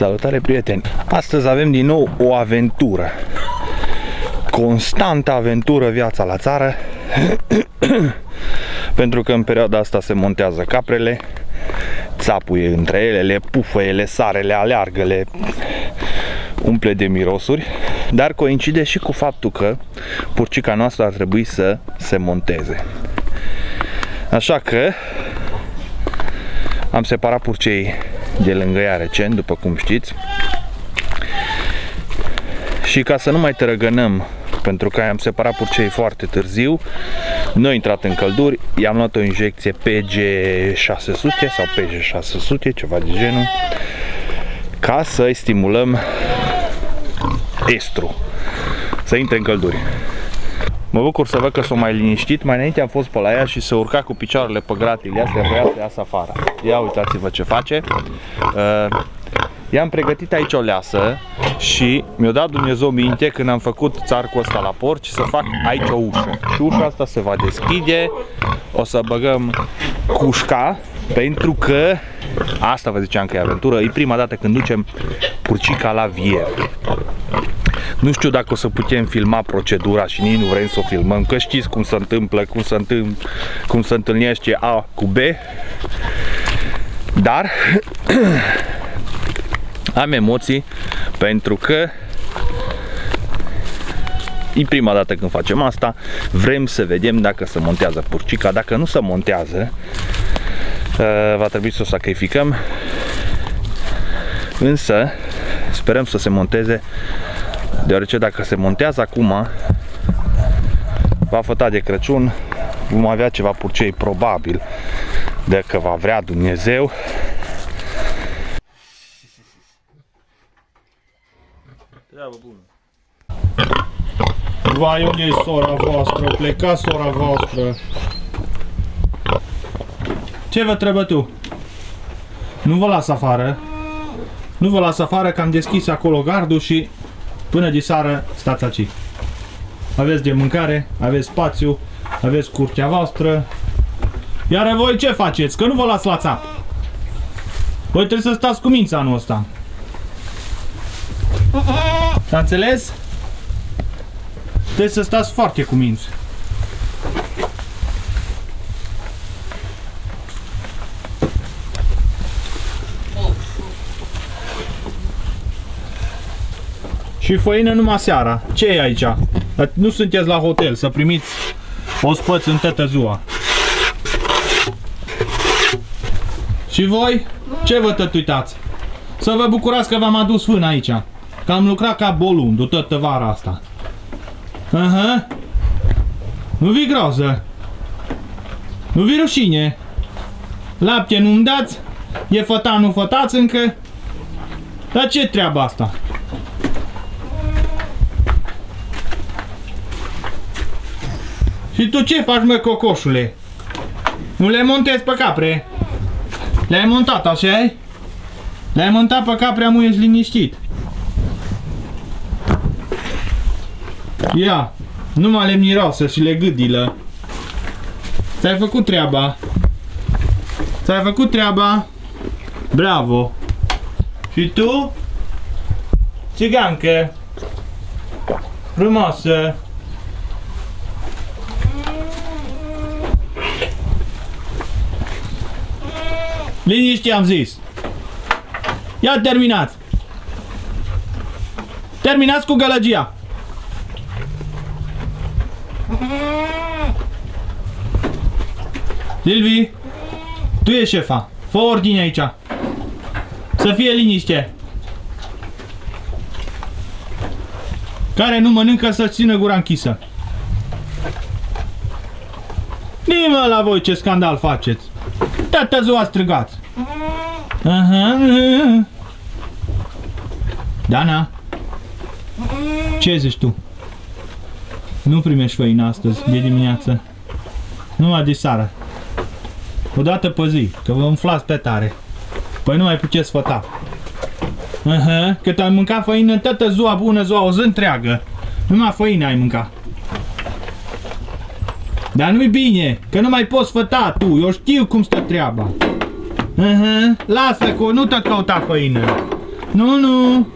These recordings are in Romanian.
Salutare prieteni! Astăzi avem din nou o aventură. Constantă aventură viața la țară. Pentru că în perioada asta se montează caprele, țapuie între ele, le pufă, ele sare, le aleargă, le umple de mirosuri, dar coincide și cu faptul că purcica noastră ar trebui să se monteze. Așa că am separat purcei de lângă ea recent, după cum știți. Și ca să nu mai tărăgănăm, pentru că am separat purcei foarte târziu, nu a intrat în călduri, i-am luat o injecție PG600 sau PG600, ceva de genul, ca să-i stimulăm estru, să intre în călduri. Mă bucur să văd că s-o mai liniștit. Mai înainte am fost pe la ea și se urca cu picioarele pe gratile astea, voia să iasă afară. Ia uitați-vă ce face. Uh, I-am pregătit aici o leasă și mi-a dat Dumnezeu minte când am făcut țarcul ăsta la porci să fac aici o ușă. Și ușa asta se va deschide, o să băgăm cușca pentru că asta vă ziceam că e aventură, e prima dată când ducem purcica la vier. Nu știu dacă o să putem filma procedura și nici nu vrem să o filmăm, că știți cum se întâmplă, cum se, întâmplă, cum se întâlnește A cu B. Dar am emoții pentru că e prima dată când facem asta, vrem să vedem dacă se montează purcica, dacă nu se montează, uh, va trebui să o sacrificăm, însă sperăm să se monteze deoarece dacă se montează acum va făta de Crăciun vom avea ceva purcei probabil dacă va vrea Dumnezeu Treabă bună. Vai, unde e sora voastră? Pleca sora voastră. Ce vă trebuie tu? Nu vă las afară. Nu vă las afară că am deschis acolo gardul și Până de seară stați aici. Aveți de mâncare, aveți spațiu, aveți curtea voastră. Iar voi ce faceți? Că nu vă las la țap. Voi trebuie să stați cu mința anul ăsta. S-a înțeles? Trebuie să stați foarte cu minți. Și făină numai seara. Ce e aici? Nu sunteți la hotel să primiți ospăți în toată ziua. Și voi? Ce vă tătuitați? Să vă bucurați că v-am adus fân aici. Că am lucrat ca bolundu toată vara asta. Aha. Nu vi groză. Nu vi rușine. Lapte nu-mi dați? E făta, nu fătați încă? Dar ce treaba asta? Și tu ce faci, mă, cocoșule? Nu le montezi pe capre? Le-ai montat, așa -i? Le-ai montat pe capre, amu ești liniștit. Ia, numai le miroasă și le gâdilă. Ți-ai făcut treaba. Ți-ai făcut treaba. Bravo. Și tu? Țigancă. Frumoasă. Liniște am zis. Ia terminați. Terminați cu gălăgia. Silvi, tu ești șefa. Fă ordine aici. Să fie liniște. Care nu mănâncă să țină gura închisă. Nimă la voi ce scandal faceți. Toată ziua strigați. Aha. Dana. Ce zici tu? Nu primești făină astăzi, de dimineață. Numai de seară. O dată pe zi, că vă umflați pe tare. Păi nu mai puteți făta. Aha, că ai mâncat făină toată ziua bună, ziua, o zi întreagă. Numai făină ai mâncat. Dar nu-i bine, că nu mai poți făta tu, eu știu cum stă treaba. Uh -huh. Lasă cu, nu te căuta făină. Nu, nu!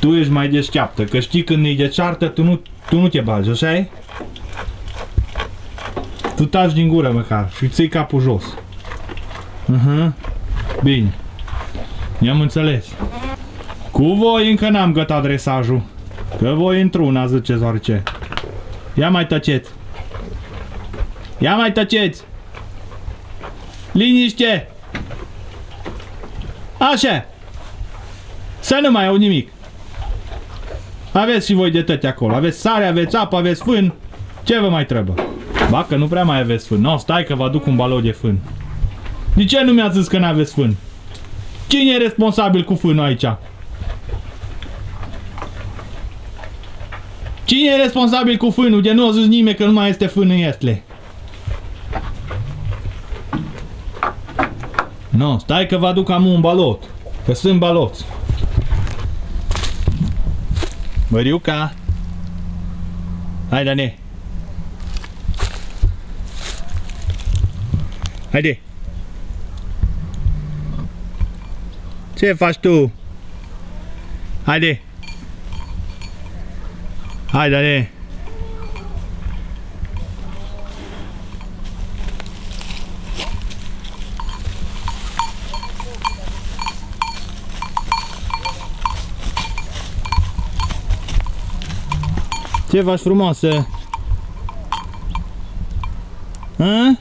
Tu ești mai deșteaptă, că știi când e de ceartă, tu nu, tu nu te bagi, așa e? Tu taci din gură măcar și ții capul jos. Mhm. Bine. I-am înțeles. Cu voi încă n-am gătat dresajul. Că voi într-una ziceți orice. Ia mai tăceți. Ia mai tăceți. Liniște. Așa. Să nu mai au nimic. Aveți și voi de tăte acolo. Aveți sare, aveți apă, aveți fân. Ce vă mai trebuie? Ba, că nu prea mai aveți fân. No, stai că vă aduc un balou de fân. De ce nu mi-a zis că n-aveți fân? Cine e responsabil cu fânul aici? Cine e responsabil cu fânul? De nu a zis nimeni că nu mai este fân în Estle. No, stai că vă aduc am un balot. Că sunt baloți. Măriuca. Hai, Dane. Haide. Ce faci tu? Haide. Hai, Dane. Ce faci frumoasă? Hă?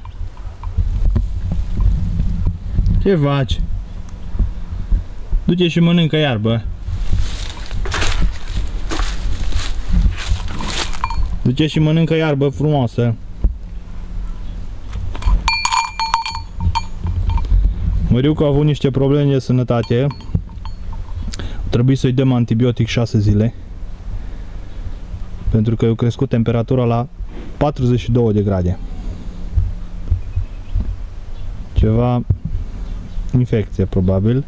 Ce faci? Du-te și mănâncă iarbă. Du-te și mănâncă iarbă frumoasă. Măriuca a avut niște probleme de sănătate. Trebuie să-i dăm antibiotic 6 zile. Pentru că a crescut temperatura la 42 de grade. Ceva infecție probabil.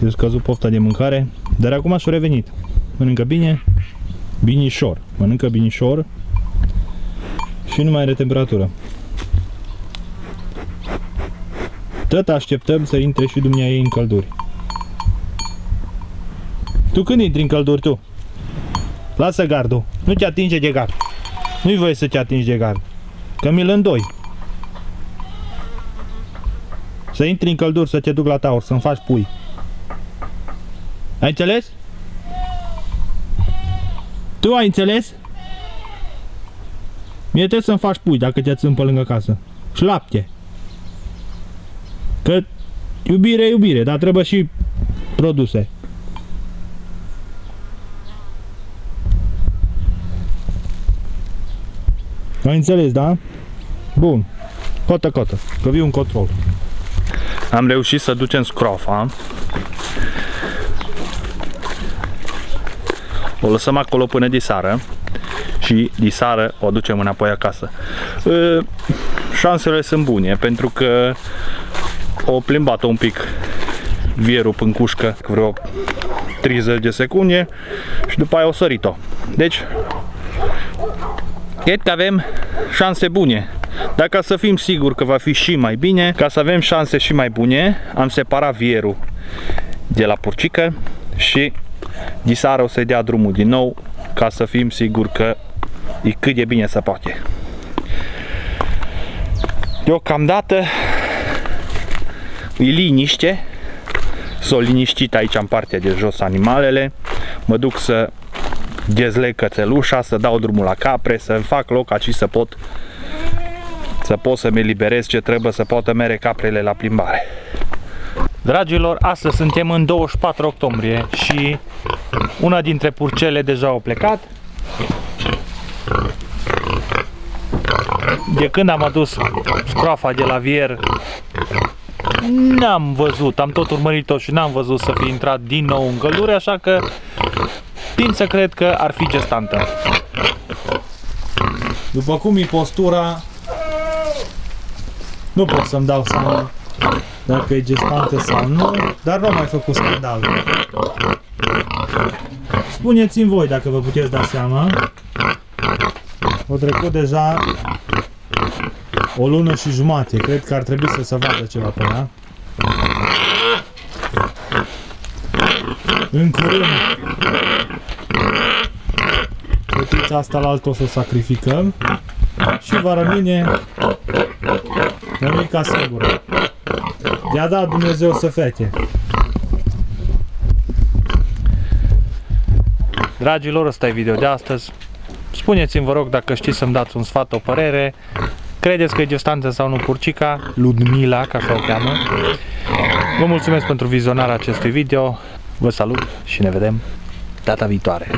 Deci scăzut pofta de mâncare, dar acum și-a revenit. Mănâncă bine, binișor. Mănâncă binișor și nu mai are temperatură. Tot așteptăm să intre și dumnea ei în călduri. Tu când intri în călduri tu? Lasă gardul. Nu te atinge de gard. Nu-i voie să te atingi de gard. Că mi-l îndoi. Să intri în călduri, să te duc la taur, să-mi faci pui. Ai înțeles? Tu ai înțeles? Mie trebuie să-mi faci pui dacă te țin pe lângă casă. Și șlapte. Că iubire, iubire, dar trebuie și produse. Ai înțeles, da? Bun. Cotă, cotă. Că vii un control. Am reușit să ducem scrofa. O lăsăm acolo până de seară și de seară o ducem înapoi acasă. Șansele sunt bune pentru că o plimbat un pic vierul până cușcă vreo 30 de secunde și după aia o sărit-o. Deci, cred că avem șanse bune dacă să fim siguri că va fi și mai bine, ca să avem șanse și mai bune, am separat vierul de la purcică și disară o să dea drumul din nou ca să fim siguri că e cât de bine se poate. Deocamdată e liniște, s-o liniștit aici în partea de jos animalele, mă duc să dezleg cățelușa, să dau drumul la capre, să fac loc aici să pot să pot să-mi eliberez ce trebuie să poată mere caprele la plimbare. Dragilor, astăzi suntem în 24 octombrie și una dintre purcele deja au plecat. De când am adus scroafa de la vier, n-am văzut, am tot urmărit-o și n-am văzut să fi intrat din nou în găluri, așa că tind să cred că ar fi gestantă. După cum e postura, nu pot să-mi dau seama dacă e gestantă sau nu, dar nu am mai făcut scandal. Spuneți-mi voi dacă vă puteți da seama. O trecut deja o lună și jumate. Cred că ar trebui să se vadă ceva pe ea. În curând. Fetița asta la altă o să o sacrificăm. Și va rămâne mămica singură. I-a dat Dumnezeu să fete. Dragilor, ăsta e video de astăzi. Spuneți-mi, vă rog, dacă știți să-mi dați un sfat, o părere. Credeți că e gestantă sau nu purcica? Ludmila, ca așa o cheamă. Vă mulțumesc pentru vizionarea acestui video. Vă salut și ne vedem data viitoare.